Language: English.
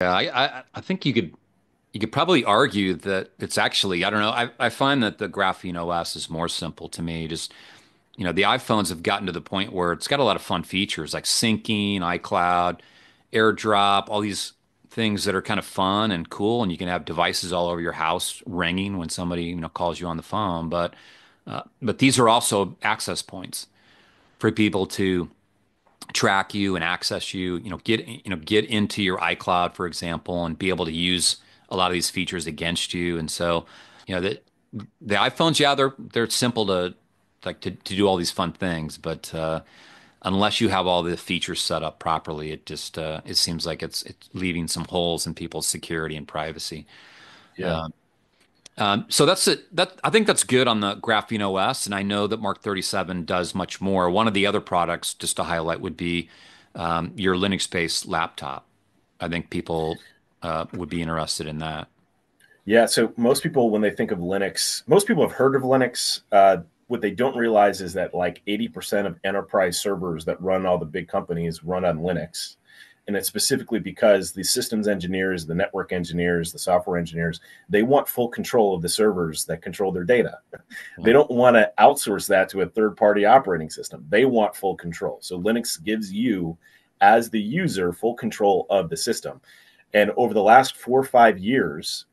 Yeah, I, I, I think you could you could probably argue that it's actually, I don't know, I, I find that the Graphene OS is more simple to me. Just, you know, the iPhones have gotten to the point where it's got a lot of fun features like syncing, iCloud, AirDrop, all these things that are kind of fun and cool, and you can have devices all over your house ringing when somebody, you know, calls you on the phone. But uh, but these are also access points for people to track you and access you, you know, get you know, get into your iCloud, for example, and be able to use a lot of these features against you. And so, you know, the the iPhones, yeah, they're they're simple to like to, to do all these fun things, but uh, unless you have all the features set up properly, it just uh, it seems like it's it's leaving some holes in people's security and privacy. Yeah. Um, um, so that's it. That I think that's good on the Graphene OS, and I know that Mark 37 does much more. One of the other products, just to highlight, would be um, your Linux-based laptop. I think people uh, would be interested in that. Yeah. So most people, when they think of Linux, most people have heard of Linux. Uh, what they don't realize is that like 80% of enterprise servers that run all the big companies run on Linux and it's specifically because the systems engineers, the network engineers, the software engineers, they want full control of the servers that control their data. Mm-hmm. They don't want to outsource that to a third-party operating system. They want full control. So Linux gives you, as the user, full control of the system. And over the last four or five years,